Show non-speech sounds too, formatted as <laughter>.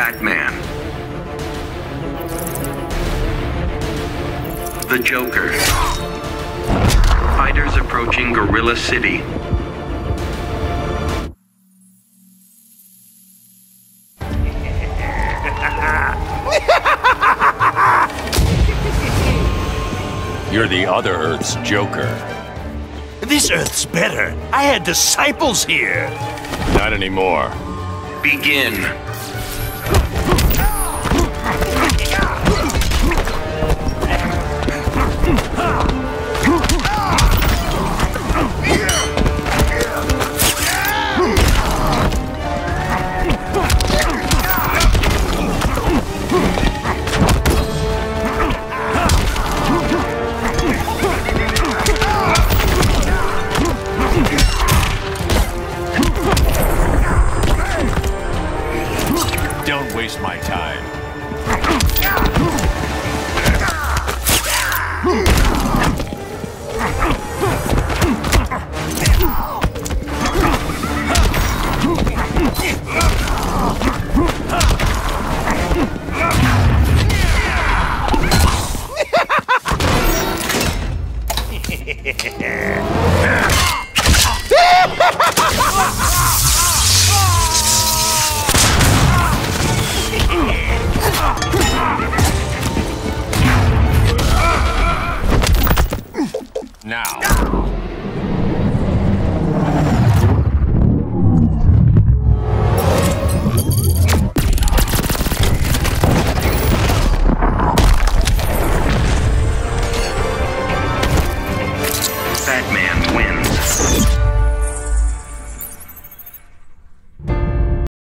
Batman. The Joker. Fighters approaching Gorilla City. <laughs> You're the other Earth's Joker. This Earth's better. I had disciples here. Not anymore. Begin. Don't waste my time. Yeah. <laughs> now.